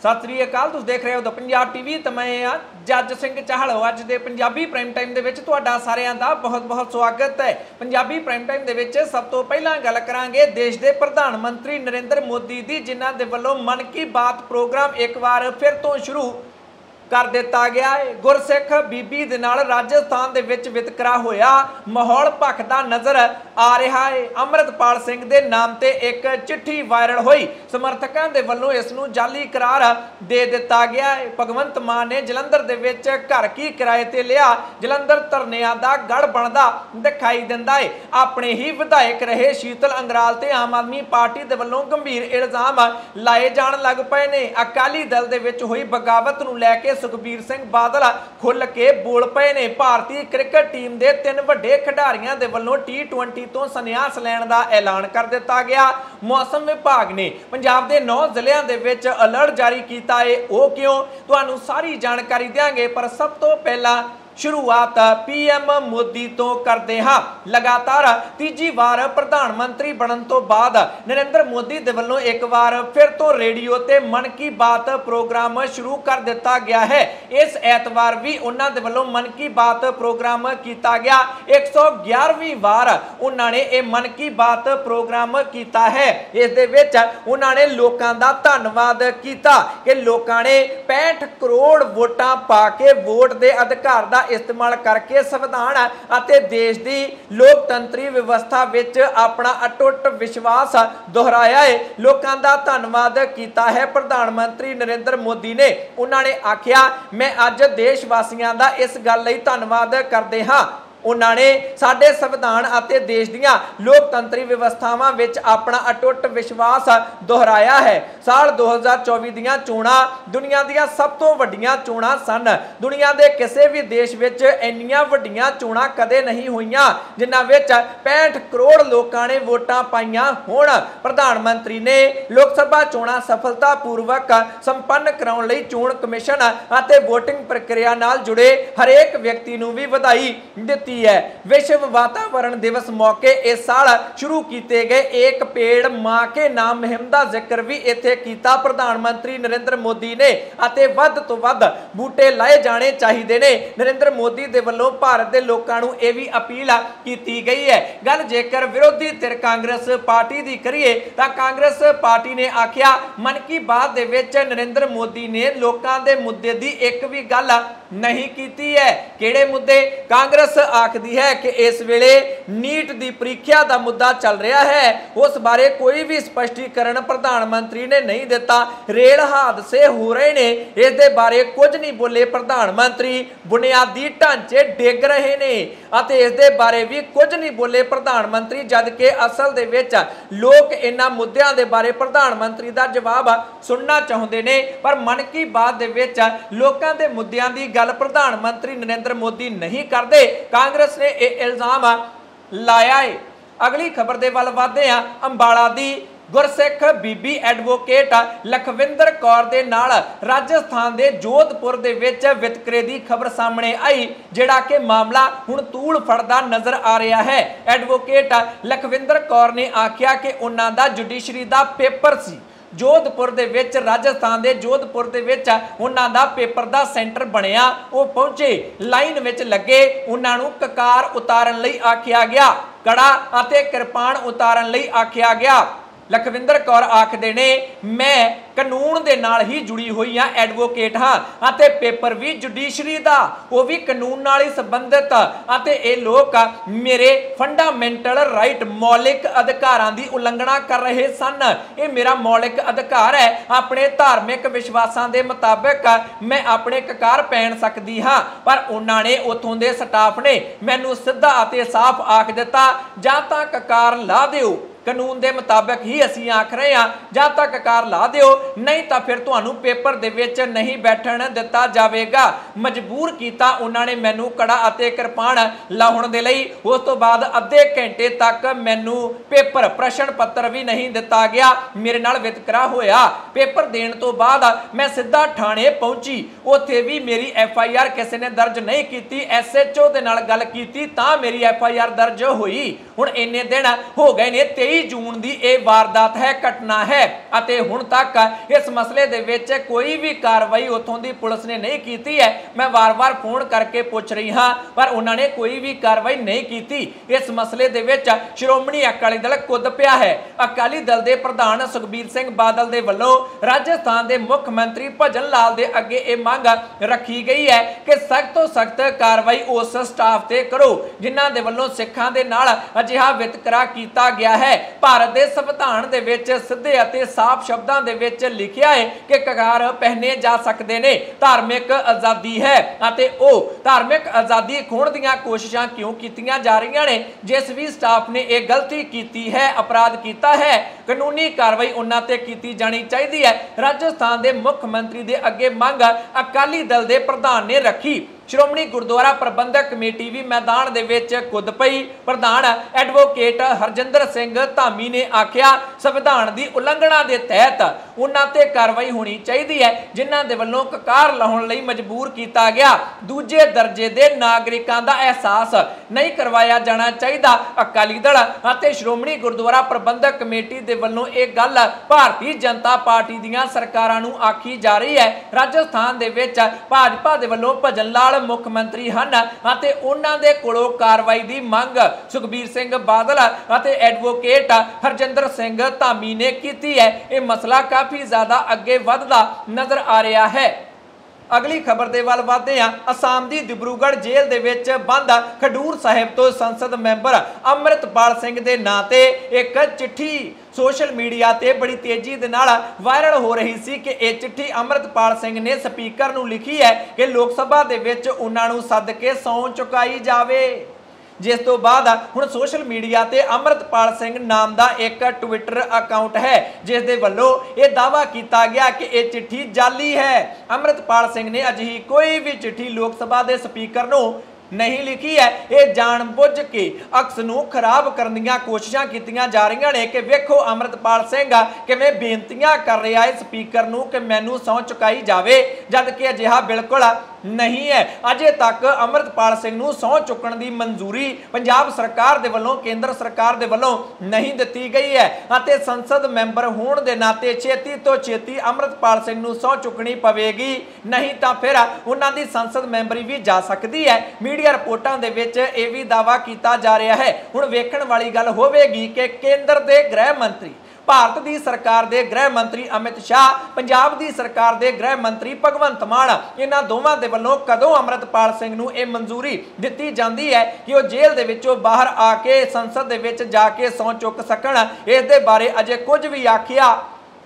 ਸਤਿ ਸ੍ਰੀ ਅਕਾਲ, ਤੁਸੀਂ ਦੇਖ ਰਹੇ ਹੋ ਦ ਪੰਜਾਬ ਟੀਵੀ ਤੇ ਮੈਂ ਆ ਜੱਜ ਸਿੰਘ ਚਾਹਲੋ। ਅੱਜ ਦੇ ਪੰਜਾਬੀ ਪ੍ਰਾਈਮ ਟਾਈਮ ਦੇ ਵਿੱਚ ਤੁਹਾਡਾ ਸਾਰਿਆਂ ਦਾ ਬਹੁਤ-ਬਹੁਤ ਸਵਾਗਤ ਹੈ। ਪੰਜਾਬੀ ਪ੍ਰਾਈਮ ਟਾਈਮ ਦੇ ਵਿੱਚ ਸਭ ਤੋਂ ਪਹਿਲਾਂ ਗੱਲ ਕਰਾਂਗੇ ਦੇਸ਼ ਦੇ ਪ੍ਰਧਾਨ ਮੰਤਰੀ ਨਰਿੰਦਰ ਮੋਦੀ ਦੀ, ਜਿਨ੍ਹਾਂ ਦੇ ਵੱਲੋਂ ਮਨ ਕੀ ਬਾਤ ਪ੍ਰੋਗਰਾਮ ਇੱਕ ਵਾਰ ਫਿਰ ਤੋਂ ਸ਼ੁਰੂ ਕਰ ਦਿੱਤਾ ਗਿਆ ਹੈ ਗੁਰਸਿੱਖ ਬੀਬੀ ਦੇ ਨਾਲ ਰਾਜਸਥਾਨ ਦੇ ਵਿੱਚ ਵਿਤਕਰਾ ਹੋਇਆ। ਮਾਹੌਲ ਭਖਦਾ ਨਜ਼ਰ ਆ ਰਿਹਾ ਹੈ ਅਮਰਤਪਾਲ ਸਿੰਘ ਦੇ ਨਾਮ ਤੇ ਇੱਕ ਚਿੱਠੀ ਵਾਇਰਲ ਹੋਈ। ਸਮਰਥਕਾਂ ਦੇ ਵੱਲੋਂ ਇਸ ਨੂੰ ਜਾਲੀ ਕਰਾਰ ਦੇ ਦਿੱਤਾ ਗਿਆ ਹੈ ਭਗਵੰਤ ਮਾਨ ਨੇ ਜਲੰਧਰ ਦੇ ਵਿੱਚ ਘਰ ਕੀ ਕਿਰਾਏ ਤੇ ਲਿਆ? ਜਲੰਧਰ ਧਰਨਿਆਂ ਦਾ ਗੜ ਬਣਦਾ ਦਿਖਾਈ ਦਿੰਦਾ ਹੈ ਆਪਣੇ ਹੀ ਵਿਧਾਇਕ ਰਹੇ ਸ਼ੀਤਲ ਅੰਗਰਾਲ ਤੇ ਆਮ ਆਦਮੀ ਪਾਰਟੀ ਦੇ ਵੱਲੋਂ ਗੰਭੀਰ ਇਲਜ਼ਾਮ ਲਾਏ ਜਾਣ ਲੱਗ ਪਏ ਨੇ। ਅਕਾਲੀ ਦਲ ਦੇ ਵਿੱਚ ਹੋਈ ਬਗਾਵਤ ਨੂੰ ਲੈ ਕੇ ਸੁਖਬੀਰ ਸਿੰਘ ਬਾਦਲ ਖੁੱਲ ਕੇ ਬੋਲ ਪਏ ਨੇ। ਭਾਰਤੀ ਕ੍ਰਿਕਟ ਟੀਮ ਦੇ ਤਿੰਨ ਵੱਡੇ ਖਿਡਾਰੀਆਂ ਦੇ ਵੱਲੋਂ T20 ਤੋਂ ਸੰਨਿਆਸ ਲੈਣ ਦਾ ਐਲਾਨ ਕਰ ਦਿੱਤਾ ਗਿਆ। ਮੌਸਮ ਵਿਭਾਗ ਨੇ ਪੰਜਾਬ ਦੇ 9 ਜ਼ਿਲ੍ਹਿਆਂ ਦੇ ਵਿੱਚ ਅਲਰਟ ਜਾਰੀ ਕੀਤਾ। ਹੈ ਉਹ ਕਿਉਂ? ਤੁਹਾਨੂੰ ਸਾਰੀ ਜਾਣਕਾਰੀ ਦਿਆਂਗੇ, ਪਰ ਸਭ ਤੋਂ ਪਹਿਲਾਂ ਸ਼ੁਰੂਆਤ ਪੀਐਮ ਮੋਦੀ ਤੋਂ ਕਰਦੇ ਹਾਂ। ਲਗਾਤਾਰ ਤੀਜੀ ਵਾਰ ਪ੍ਰਧਾਨ ਮੰਤਰੀ ਬਣਨ ਤੋਂ ਬਾਅਦ ਨਰਿੰਦਰ ਮੋਦੀ ਦੇ ਵੱਲੋਂ ਇੱਕ ਵਾਰ ਫਿਰ ਤੋਂ ਰੇਡੀਓ ਤੇ ਮਨ ਕੀ ਬਾਤ ਪ੍ਰੋਗਰਾਮ ਸ਼ੁਰੂ ਕਰ ਦਿੱਤਾ ਗਿਆ ਹੈ। ਇਸ ਐਤਵਾਰ ਵੀ ਉਹਨਾਂ ਦੇ ਵੱਲੋਂ ਮਨ ਕੀ ਬਾਤ ਪ੍ਰੋਗਰਾਮ ਕੀਤਾ ਗਿਆ। 111ਵੀਂ ਵਾਰ ਉਹਨਾਂ ਨੇ ਇਹ ਮਨ ਕੀ ਬਾਤ ਪ੍ਰੋਗਰਾਮ ਕੀਤਾ ਹੈ। ਇਸ ਦੇ ਵਿੱਚ ਉਹਨਾਂ ਨੇ ਲੋਕਾਂ ਦਾ ਧੰਨਵਾਦ ਕੀਤਾ ਕਿ ਲੋਕਾਂ ਨੇ 65 ਕਰੋੜ ਵੋਟਾਂ ਪਾ ਕੇ ਵੋਟ ਦੇ ਅਧਿਕਾਰ ਦਾ ਇਸਤੇਮਾਲ ਕਰਕੇ ਸੰਵਿਧਾਨ ਅਤੇ ਦੇਸ਼ ਦੀ ਲੋਕਤੰਤਰੀ ਵਿਵਸਥਾ ਵਿੱਚ ਆਪਣਾ ਅਟੁੱਟ ਵਿਸ਼ਵਾਸ ਦੁਹਰਾਇਆ ਹੈ। ਲੋਕਾਂ ਦਾ ਧੰਨਵਾਦ ਕੀਤਾ ਹੈ। ਪ੍ਰਧਾਨ ਮੰਤਰੀ ਨਰਿੰਦਰ ਮੋਦੀ ਨੇ। ਉਹਨਾਂ ਨੇ ਆਖਿਆ, ਮੈਂ ਅੱਜ ਦੇਸ਼ ਵਾਸੀਆਂ ਦਾ ਇਸ ਗੱਲ ਲਈ ਧੰਨਵਾਦ ਕਰਦੇ ਹਾਂ। ਉਹਨਾਂ ਨੇ ਸਾਡੇ ਸੰਵਿਧਾਨ ਅਤੇ ਦੇਸ਼ ਦੀਆਂ ਲੋਕਤੰਤਰੀ ਵਿਵਸਥਾਵਾਂ ਵਿੱਚ ਆਪਣਾ ਅਟੁੱਟ ਵਿਸ਼ਵਾਸ ਦੁਹਰਾਇਆ ਹੈ। ਸਾਲ 2024 ਦੀਆਂ ਚੋਣਾਂ ਦੁਨੀਆ ਦੀਆਂ ਸਭ ਤੋਂ ਵੱਡੀਆਂ ਚੋਣਾਂ ਸਨ। ਦੁਨੀਆ ਦੇ ਕਿਸੇ ਵੀ ਦੇਸ਼ ਵਿੱਚ ਇੰਨੀਆਂ ਵੱਡੀਆਂ ਚੋਣਾਂ ਕਦੇ ਨਹੀਂ ਹੋਈਆਂ, ਜਿਨ੍ਹਾਂ ਵਿੱਚ 65 ਕਰੋੜ ਲੋਕਾਂ ਨੇ ਵੋਟਾਂ ਪਾਈਆਂ ਹੋਣ। ਪ੍ਰਧਾਨ ਮੰਤਰੀ ਨੇ ਲੋਕ ਸਭਾ ਚੋਣਾਂ ਸਫਲਤਾਪੂਰਵਕ ਸੰਪੰਨ ਕਰਾਉਣ ਲਈ ਚੋਣ ਕਮਿਸ਼ਨ ਅਤੇ VOTING ਪ੍ਰਕਿਰਿਆ ਨਾਲ ਜੁੜੇ ਹਰੇਕ ਵਿਅਕਤੀ ਨੂੰ ਵੀ ਵਧਾਈ ਦਿੱਤੀ ਕੀਤੀ ਹੈ। ਵਿਸ਼ਵ ਵਾਤਾਵਰਣ ਦਿਵਸ ਮੌਕੇ ਇਸ ਸਾਲ ਸ਼ੁਰੂ ਕੀਤੇ ਗਏ। ਇੱਕ ਪੇੜ ਮਾਂ ਕੇ ਨਾਮ ਮੁਹਿੰਮ ਦਾ ਜ਼ਿਕਰ ਵੀ ਇੱਥੇ ਕੀਤਾ। ਪ੍ਰਧਾਨ ਮੰਤਰੀ ਨਰਿੰਦਰ ਮੋਦੀ ਨੇ ਅਤੇ ਵੱਧ ਤੋਂ ਵੱਧ ਬੂਟੇ ਲਾਏ ਜਾਣੇ ਚਾਹੀਦੇ ਨੇ। ਨਰਿੰਦਰ ਮੋਦੀ ਦੇ ਵੱਲੋਂ ਭਾਰਤ ਦੇ ਲੋਕਾਂ ਨੂੰ ਇਹ ਵੀ ਅਪੀਲ ਕੀਤੀ ਗਈ ਹੈ। ਗੱਲ ਜੇਕਰ ਵਿਰੋਧੀ ਧਿਰ ਕਾਂਗਰਸ ਪਾਰਟੀ ਦੀ ਕਰੀਏ, ਤਾਂ ਕਾਂਗਰਸ ਪਾਰਟੀ ਨੇ ਆਖਿਆ, ਮਨ ਕੀ ਬਾਤ ਦੇ ਵਿੱਚ ਨਰਿੰਦਰ ਮੋਦੀ ਨੇ ਲੋਕਾਂ ਦੇ ਮੁੱਦੇ ਦੀ ਇੱਕ ਵੀ ਗੱਲ ਨਹੀਂ ਕੀਤੀ ਹੈ। ਕਿਹੜੇ ਮੁੱਦੇ? ਕਾਂਗਰਸ ਆਖਦੀ ਹੈ ਕਿ ਇਸ ਵੇਲੇ ਨੀਟ ਦੀ ਪ੍ਰੀਖਿਆ ਦਾ ਮੁੱਦਾ ਚੱਲ ਰਿਹਾ ਹੈ। ਉਸ ਬਾਰੇ ਕੋਈ ਵੀ ਸਪਸ਼ਟੀਕਰਨ ਪ੍ਰਧਾਨ ਮੰਤਰੀ ਨੇ ਨਹੀਂ ਦਿੱਤਾ। ਰੇਲ ਹਾਦਸੇ ਹੋ ਰਹੇ ਨੇ। ਇਸ ਦੇ ਬਾਰੇ ਕੁਝ ਨਹੀਂ ਬੋਲੇ ਪ੍ਰਧਾਨ ਮੰਤਰੀ। ਬੁਨਿਆਦੀ ਢਾਂਚੇ ਡਿੱਗ ਰਹੇ ਨੇ ਅਤੇ ਇਸ ਦੇ ਬਾਰੇ ਵੀ ਕੁਝ ਨਹੀਂ ਬੋਲੇ ਪ੍ਰਧਾਨ ਮੰਤਰੀ ਜਦ ਕਿ ਅਸਲ ਦੇ ਵਿੱਚ ਲੋਕ ਇਹਨਾਂ ਮੁੱਦਿਆਂ ਦੇ ਬਾਰੇ ਪ੍ਰਧਾਨ ਮੰਤਰੀ ਦਾ ਜਵਾਬ ਸੁਣਨਾ ਚਾਹੁੰਦੇ ਨੇ। ਪਰ ਮਨ ਕੀ ਬਾਤ ਦੇ ਵਿੱਚ ਲੋਕਾਂ ਦੇ ਮੁੱਦਿਆਂ ਦੀ ਗੱਲ ਪ੍ਰਧਾਨ ਮੰਤਰੀ ਨਰਿੰਦਰ ਮੋਦੀ ਨਹੀਂ ਕਰਦੇ, ਕਾਂਗਰਸ ਨੇ ਇਹ ਇਲਜ਼ਾਮ ਲਾਇਆ ਹੈ ਅਗਲੀ ਖਬਰ ਦੇ ਵੱਲ ਵਧਦੇ ਆ ਅੰਬਾਲਾ ਦੀ ਗੁਰਸਿੱਖ ਬੀਬੀ ਐਡਵੋਕੇਟ ਲਖਵਿੰਦਰ ਕੌਰ ਦੇ ਨਾਲ ਰਾਜਸਥਾਨ ਦੇ ਜੋਧਪੁਰ ਦੇ ਵਿੱਚ ਵਿਤਕਰੇ ਦੀ ਖਬਰ ਸਾਹਮਣੇ ਆਈ, ਜਿਹੜਾ ਕਿ ਮਾਮਲਾ ਹੁਣ ਤੂਲ ਫੜਦਾ ਨਜ਼ਰ ਆ ਰਿਹਾ ਹੈ। ਐਡਵੋਕੇਟ ਲਖਵਿੰਦਰ ਕੌਰ ਨੇ ਆਖਿਆ ਕਿ ਉਹਨਾਂ ਦਾ ਜੁਡੀਸ਼ਰੀ ਦਾ ਪੇਪਰ ਸੀ। ਜੋਧਪੁਰ ਦੇ ਵਿੱਚ, ਰਾਜਸਥਾਨ ਦੇ ਜੋਧਪੁਰ ਦੇ ਵਿੱਚ ਉਹਨਾਂ ਦਾ ਪੇਪਰ ਦਾ ਸੈਂਟਰ ਬਣਿਆ। ਉਹ ਪਹੁੰਚੇ। ਲਾਈਨ ਵਿੱਚ ਲੱਗੇ। ਉਹਨਾਂ ਨੂੰ ਕਕਾਰ ਉਤਾਰਨ ਲਈ ਆਖਿਆ ਗਿਆ। ਕੜਾ ਅਤੇ ਕਿਰਪਾਨ ਉਤਾਰਨ ਲਈ ਆਖਿਆ ਗਿਆ। ਲਖਵਿੰਦਰ ਕੌਰ ਆਖਦੇ ਨੇ, ਮੈਂ ਕਾਨੂੰਨ ਦੇ ਨਾਲ ਹੀ ਜੁੜੀ ਹੋਈ ਆ ਐਡਵੋਕੇਟ ਹਾਂ ਅਤੇ ਪੇਪਰ ਵੀ ਜੁਡੀਸ਼ਰੀ ਦਾ, ਉਹ ਵੀ ਕਾਨੂੰਨ ਨਾਲ ਹੀ ਸੰਬੰਧਿਤ ਅਤੇ ਇਹ ਲੋਕ ਮੇਰੇ ਫੰਡਾਮੈਂਟਲ ਰਾਈਟ ਮੌਲਿਕ ਅਧਿਕਾਰਾਂ ਦੀ ਉਲੰਘਣਾ ਕਰ ਰਹੇ ਸਨ। ਇਹ ਮੇਰਾ ਮੌਲਿਕ ਅਧਿਕਾਰ ਹੈ, ਆਪਣੇ ਧਾਰਮਿਕ ਵਿਸ਼ਵਾਸਾਂ ਦੇ ਮੁਤਾਬਕ ਮੈਂ ਆਪਣੇ ਕਕਾਰ ਪਹਿਨ ਸਕਦੀ ਹਾਂ। ਪਰ ਉਹਨਾਂ ਨੇ ਉਥੋਂ ਦੇ ਸਟਾਫ ਨੇ ਮੈਨੂੰ ਸਿੱਧਾ ਅਤੇ ਸਾਫ਼ ਆਖ ਦਿੱਤਾ, ਜਾਂ ਤਾਂ ਕਕਾਰ ਲਾ ਦਿਓ ਕਾਨੂੰਨ ਦੇ ਮੁਤਾਬਕ ਹੀ ਅਸੀਂ ਆਖ ਰਹੇ ਹਾਂ, ਜਾਂ ਤੱਕ ਕਾਰ ਲਾ ਦਿਓ, ਨਹੀਂ ਤਾਂ ਫਿਰ ਤੁਹਾਨੂੰ ਪੇਪਰ ਦੇ ਵਿੱਚ ਨਹੀਂ ਬੈਠਣ ਦਿੱਤਾ ਜਾਵੇਗਾ। ਮਜਬੂਰ ਕੀਤਾ ਉਹਨਾਂ ਨੇ ਮੈਨੂੰ ਕੜਾ ਅਤੇ ਕਿਰਪਾਨ ਲਾਉਣ ਦੇ ਲਈ। ਉਸ ਤੋਂ ਬਾਅਦ ਅੱਧੇ ਘੰਟੇ ਤੱਕ ਮੈਨੂੰ ਪੇਪਰ ਪ੍ਰਸ਼ਨ ਪੱਤਰ ਵੀ ਨਹੀਂ ਦਿੱਤਾ ਗਿਆ। ਮੇਰੇ ਨਾਲ ਵਿਤਕਰਾ ਹੋਇਆ। ਪੇਪਰ ਦੇਣ ਤੋਂ ਬਾਅਦ ਮੈਂ ਸਿੱਧਾ ਥਾਣੇ ਪਹੁੰਚੀ। ਉੱਥੇ ਵੀ ਮੇਰੀ ਐਫ ਆਈ ਆਰ ਕਿਸੇ ਨੇ ਦਰਜ ਨਹੀਂ ਕੀਤੀ। ਐਸ ਐਚ ਓ ਦੇ ਨਾਲ ਗੱਲ ਕੀਤੀ ਤਾਂ ਮੇਰੀ ਐਫ ਆਈ ਆਰ ਦਰਜ ਹੋਈ। ਹੁਣ ਇੰਨੇ ਦਿਨ ਹੋ ਗਏ ਨੇ 23 23 ਜੂਨ ਦੀ ਇਹ ਵਾਰਦਾਤ ਹੈ, ਘਟਨਾ ਹੈ ਅਤੇ ਹੁਣ ਤੱਕ ਇਸ ਮਸਲੇ ਦੇ ਵਿੱਚ ਕੋਈ ਵੀ ਕਾਰਵਾਈ ਉਥੋਂ ਦੀ ਪੁਲਿਸ ਨੇ ਨਹੀਂ ਕੀਤੀ ਹੈ। ਮੈਂ ਵਾਰ-ਵਾਰ ਫੋਨ ਕਰਕੇ ਪੁੱਛ ਰਹੀ ਹਾਂ, ਪਰ ਉਹਨਾਂ ਨੇ ਕੋਈ ਵੀ ਕਾਰਵਾਈ ਨਹੀਂ ਕੀਤੀ। ਇਸ ਮਸਲੇ ਦੇ ਵਿੱਚ ਸ਼੍ਰੋਮਣੀ ਅਕਾਲੀ ਦਲ ਕੁੱਦ ਪਿਆ ਹੈ? ਅਕਾਲੀ ਦਲ ਦੇ ਪ੍ਰਧਾਨ ਸੁਖਬੀਰ ਸਿੰਘ ਬਾਦਲ ਦੇ ਵੱਲੋਂ ਰਾਜਸਥਾਨ ਦੇ ਮੁੱਖ ਮੰਤਰੀ ਭਜਨ ਲਾਲ ਦੇ ਅੱਗੇ ਇਹ ਮੰਗ ਰੱਖੀ ਗਈ ਹੈ ਕਿ ਸਖਤ ਤੋਂ ਸਖਤ ਕਾਰਵਾਈ ਉਸ ਸਟਾਫ ਤੇ ਕਰੋ, ਜਿਨ੍ਹਾਂ ਦੇ ਵੱਲੋਂ ਸਿੱਖਾਂ ਦੇ ਨਾਲ ਅਜਿਹਾ ਵਿਤਕਰਾ ਕੀਤਾ ਗਿਆ ਹੈ। ਭਾਰਤ ਦੇ ਸੰਵਿਧਾਨ ਦੇ ਵਿੱਚ ਸਿੱਧੇ ਅਤੇ ਸਾਫ਼ ਸ਼ਬਦਾਂ ਦੇ ਵਿੱਚ ਲਿਖਿਆ ਹੈ ਕਿ ਕਗਾਰ ਪਹਿਨੇ ਜਾ ਸਕਦੇ ਨੇ। ਧਾਰਮਿਕ ਆਜ਼ਾਦੀ ਹੈ ਅਤੇ ਉਹ ਧਾਰਮਿਕ ਆਜ਼ਾਦੀ ਖੋਣ ਦੀਆਂ ਕੋਸ਼ਿਸ਼ਾਂ ਕਿਉਂ ਕੀਤੀਆਂ ਜਾ ਰਹੀਆਂ ਨੇ, ਜਿਸ ਵੀ ਸਟਾਫ ਨੇ ਇਹ ਗਲਤੀ ਕੀਤੀ ਹੈ, ਅਪਰਾਧ ਕੀਤਾ ਹੈ, ਕਾਨੂੰਨੀ ਕਾਰਵਾਈ ਉਹਨਾਂ ਤੇ ਕੀਤੀ ਜਾਣੀ ਚਾਹੀਦੀ ਹੈ। ਰਾਜਸਥਾਨ ਦੇ ਮੁੱਖ ਮੰਤਰੀ ਦੇ ਅੱਗੇ ਮੰਗ ਅਕਾਲੀ ਦਲ ਦੇ ਪ੍ਰਧਾਨ ਨੇ ਰੱਖੀ। ਸ਼੍ਰੋਮਣੀ ਗੁਰਦੁਆਰਾ ਪ੍ਰਬੰਧਕ ਕਮੇਟੀ ਵੀ ਮੈਦਾਨ ਦੇ ਵਿੱਚ ਕੁੱਦ ਪਈ। ਪ੍ਰਧਾਨ ਐਡਵੋਕੇਟ ਹਰਜਿੰਦਰ ਸਿੰਘ ਧਾਮੀ ਨੇ ਆਖਿਆ ਸੰਵਿਧਾਨ ਦੀ ਉਲੰਘਣਾ ਦੇ ਤਹਿਤ ਉਹਨਾਂ ਤੇ ਕਾਰਵਾਈ ਹੋਣੀ ਚਾਹੀਦੀ ਹੈ, ਜਿਨ੍ਹਾਂ ਦੇ ਵੱਲੋਂ ਕਕਾਰ ਲਾਉਣ ਲਈ ਮਜਬੂਰ ਕੀਤਾ ਗਿਆ। ਦੂਜੇ ਦਰਜੇ ਦੇ ਨਾਗਰਿਕਾਂ ਦਾ ਅਹਿਸਾਸ ਨਹੀਂ ਕਰਵਾਇਆ ਜਾਣਾ ਚਾਹੀਦਾ। ਅਕਾਲੀ ਦਲ ਅਤੇ ਸ਼੍ਰੋਮਣੀ ਗੁਰਦੁਆਰਾ ਪ੍ਰਬੰਧਕ ਕਮੇਟੀ ਦੇ ਵੱਲੋਂ ਇਹ ਗੱਲ ਭਾਰਤੀ ਜਨਤਾ ਪਾਰਟੀ ਦੀਆਂ ਸਰਕਾਰਾਂ ਨੂੰ ਆਖੀ ਜਾ ਰਹੀ ਹੈ। ਰਾਜਸਥਾਨ ਦੇ ਵਿੱਚ ਭਾਜਪਾ ਦੇ ਵੱਲੋਂ ਭਜਨ ਲਾਲ ਮੁੱਖ ਮੰਤਰੀ ਹਨ ਅਤੇ ਉਹਨਾਂ ਦੇ ਕੋਲੋਂ ਕਾਰਵਾਈ ਦੀ ਮੰਗ ਸੁਖਬੀਰ ਸਿੰਘ ਬਾਦਲ ਅਤੇ ਐਡਵੋਕੇਟ ਹਰਜਿੰਦਰ ਸਿੰਘ ਧਾਮੀ ਨੇ ਕੀਤੀ ਹੈ, ਇਹ ਮਸਲਾ ਕਾਫੀ ਜ਼ਿਆਦਾ ਅੱਗੇ ਵੱਧਦਾ ਨਜ਼ਰ ਆ ਰਿਹਾ ਹੈ। ਅਗਲੀ ਖਬਰ ਦੇ ਵੱਲ ਵਧਦੇ ਹਾਂ। ਅਸਾਮ ਦੀ ਦਿਬਰੂਗੜ੍ਹ ਜੇਲ੍ਹ ਦੇ ਵਿੱਚ ਬੰਦ ਖਡੂਰ ਸਾਹਿਬ ਤੋਂ ਸੰਸਦ ਮੈਂਬਰ ਅੰਮ੍ਰਿਤਪਾਲ ਸਿੰਘ ਦੇ ਨਾਂ ਤੇ ਇੱਕ ਚਿੱਠੀ ਸੋਸ਼ਲ ਮੀਡੀਆ ਤੇ ਬੜੀ ਤੇਜ਼ੀ ਦੇ ਨਾਲ ਵਾਇਰਲ ਹੋ ਰਹੀ ਸੀ ਕਿ ਇਹ ਚਿੱਠੀ ਅੰਮ੍ਰਿਤਪਾਲ ਸਿੰਘ ਨੇ ਸਪੀਕਰ ਨੂੰ ਲਿਖੀ ਹੈ ਕਿ ਲੋਕ ਸਭਾ ਦੇ ਵਿੱਚ ਉਹਨਾਂ ਨੂੰ ਸੱਦ ਕੇ ਸੌਂ ਚੁਕਾਈ ਜਾਵੇ। ਜਿਸ ਤੋਂ ਬਾਅਦ ਹੁਣ ਸੋਸ਼ਲ ਮੀਡੀਆ ਤੇ ਅਮਰਤਪਾਲ ਸਿੰਘ ਨਾਮ ਦਾ ਇੱਕ ਟਵਿੱਟਰ ਅਕਾਊਂਟ ਹੈ, ਜਿਸ ਦੇ ਵੱਲੋਂ ਇਹ ਦਾਵਾ ਕੀਤਾ ਗਿਆ ਕਿ ਇਹ ਚਿੱਠੀ ਜਾਲੀ ਹੈ। ਅਮਰਤਪਾਲ ਸਿੰਘ ਨੇ ਅਜਿਹੀ ਕੋਈ ਵੀ ਚਿੱਠੀ ਲੋਕ ਸਭਾ ਦੇ ਸਪੀਕਰ ਨੂੰ ਨਹੀਂ ਲਿਖੀ ਹੈ। ਇਹ ਜਾਣਬੁੱਝ ਕੇ ਅਕਸ ਨੂੰ ਖਰਾਬ ਕਰਨ ਦੀਆਂ ਕੋਸ਼ਿਸ਼ਾਂ ਕੀਤੀਆਂ ਜਾ ਰਹੀਆਂ ਨੇ ਕਿ ਵੇਖੋ ਅਮਰਤਪਾਲ ਸਿੰਘ, ਕਿਵੇਂ ਬੇਨਤੀਆਂ ਕਰ ਰਿਹਾ ਹੈ ਸਪੀਕਰ ਨੂੰ ਕਿ ਮੈਨੂੰ ਸੌਂ ਚੁਕਾਈ ਜਾਵੇ, ਜਦ ਕਿ ਅਜਿਹਾ ਬਿਲਕੁਲ ਨਹੀਂ ਹੈ। ਅਜੇ ਤੱਕ ਅਮਰਤਪਾਲ ਸਿੰਘ ਨੂੰ ਸਹੁੰ ਚੁੱਕਣ ਦੀ ਮਨਜ਼ੂਰੀ ਪੰਜਾਬ ਸਰਕਾਰ ਦੇ ਵੱਲੋਂ, ਕੇਂਦਰ ਸਰਕਾਰ ਦੇ ਵੱਲੋਂ ਨਹੀਂ ਦਿੱਤੀ ਗਈ ਹੈ ਅਤੇ ਸੰਸਦ ਮੈਂਬਰ ਹੋਣ ਦੇ ਨਾਤੇ ਛੇਤੀ ਤੋਂ ਛੇਤੀ ਅਮਰਤਪਾਲ ਸਿੰਘ ਨੂੰ ਸਹੁੰ ਚੁੱਕਣੀ ਪਵੇਗੀ। ਨਹੀਂ ਤਾਂ ਫਿਰ ਉਹਨਾਂ ਦੀ ਸੰਸਦ ਮੈਂਬਰੀ ਵੀ ਜਾ ਸਕਦੀ ਹੈ। ਮੀਡੀਆ ਰਿਪੋਰਟਾਂ ਦੇ ਵਿੱਚ ਇਹ ਵੀ ਦਾਵਾ ਕੀਤਾ ਜਾ ਰਿਹਾ ਹੈ। ਹੁਣ ਵੇਖਣ ਵਾਲੀ ਗੱਲ ਹੋਵੇਗੀ ਕਿ ਕੇਂਦਰ ਦੇ ਗ੍ਰਹਿ ਮੰਤਰੀ ਭਾਰਤ ਦੀ ਸਰਕਾਰ ਦੇ ਗ੍ਰਹਿ ਮੰਤਰੀ ਅਮਿਤ ਸ਼ਾਹ, ਪੰਜਾਬ ਦੀ ਸਰਕਾਰ ਦੇ ਗ੍ਰਹਿ ਮੰਤਰੀ ਭਗਵੰਤ ਮਾਨ, ਇਹਨਾਂ ਦੋਵਾਂ ਦੇ ਵੱਲੋਂ ਕਦੋਂ ਅਮਰਤਪਾਲ ਸਿੰਘ ਨੂੰ ਇਹ ਮਨਜ਼ੂਰੀ ਦਿੱਤੀ ਜਾਂਦੀ ਹੈ ਕਿ ਉਹ ਜੇਲ੍ਹ ਦੇ ਵਿੱਚੋਂ ਬਾਹਰ ਆ ਕੇ ਸੰਸਦ ਦੇ ਵਿੱਚ ਜਾ ਕੇ ਸੌਂ ਚੁੱਕ ਸਕਣ, ਇਸ ਦੇ ਬਾਰੇ ਅਜੇ ਕੁਝ ਵੀ ਆਖਿਆ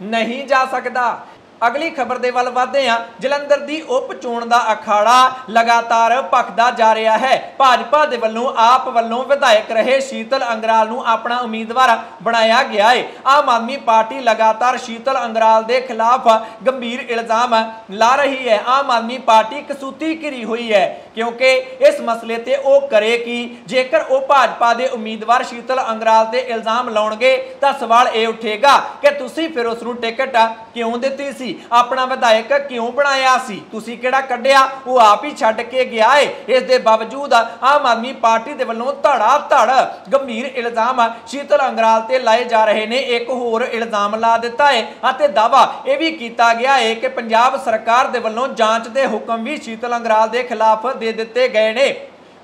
ਨਹੀਂ ਜਾ ਸਕਦਾ। ਅਗਲੀ ਖਬਰ ਦੇ ਵੱਲ ਵਧਦੇ ਹਾਂ। ਜਲੰਧਰ ਦੀ ਉਪ ਚੋਣ ਦਾ ਅਖਾੜਾ ਲਗਾਤਾਰ ਭਖਦਾ ਜਾ ਰਿਹਾ ਹੈ। ਭਾਜਪਾ ਦੇ ਵੱਲੋਂ ਆਪ ਵੱਲੋਂ ਵਿਧਾਇਕ ਰਹੇ ਸ਼ੀਤਲ ਅੰਗਰਾਲ ਨੂੰ ਆਪਣਾ ਉਮੀਦਵਾਰ ਬਣਾਇਆ ਗਿਆ ਹੈ ਆਮ ਆਦਮੀ ਪਾਰਟੀ ਲਗਾਤਾਰ ਸ਼ੀਤਲ ਅੰਗਰਾਲ ਦੇ ਖਿਲਾਫ ਗੰਭੀਰ ਇਲਜ਼ਾਮ ਲਾ ਰਹੀ ਹੈ। ਆਮ ਆਦਮੀ ਪਾਰਟੀ ਕਸੂਤੀ ਘਿਰੀ ਹੋਈ ਹੈ, ਕਿਉਂਕਿ ਇਸ ਮਸਲੇ ਤੇ ਉਹ ਕਰੇ ਕਿ? ਜੇਕਰ ਉਹ ਭਾਜਪਾ ਦੇ ਉਮੀਦਵਾਰ ਸ਼ੀਤਲ ਅੰਗਰਾਲ ਤੇ ਇਲਜ਼ਾਮ ਲਾਉਣਗੇ, ਤਾਂ ਸਵਾਲ ਇਹ ਉੱਠੇਗਾ ਕਿ ਤੁਸੀਂ ਫਿਰ ਉਸ ਨੂੰ ਟਿਕਟ ਕਿਉਂ ਦਿੱਤੀ ਸੀ? ਆਪਣਾ ਵਿਧਾਇਕ ਕਿਉਂ ਬਣਾਇਆ ਸੀ? ਤੁਸੀਂ ਕਿਹੜਾ ਕੱਢਿਆ? ਉਹ ਆਪ ਹੀ ਛੱਡ ਕੇ ਗਿਆ ਏ। ਇਸ ਦੇ ਬਾਵਜੂਦ ਆਮ ਆਦਮੀ ਪਾਰਟੀ ਦੇ ਵੱਲੋਂ ਧੜਾ ਧੜ ਗੰਭੀਰ ਇਲਜ਼ਾਮ ਸ਼ੀਤਲ ਅੰਗਰਾਲ ਤੇ ਲਾਏ ਜਾ ਰਹੇ ਨੇ। ਇੱਕ ਹੋਰ ਇਲਜ਼ਾਮ ਲਾ ਦਿੱਤਾ ਏ ਅਤੇ ਦਾਵਾ ਇਹ ਵੀ ਕੀਤਾ ਗਿਆ ਏ ਕਿ ਪੰਜਾਬ ਸਰਕਾਰ ਦੇ ਵੱਲੋਂ ਜਾਂਚ ਦੇ ਹੁਕਮ ਵੀ ਸ਼ੀਤਲ ਅੰਗਰਾਲ ਦੇ ਖਿਲਾਫ ਦੇ ਦਿੱਤੇ ਗਏ ਨੇ।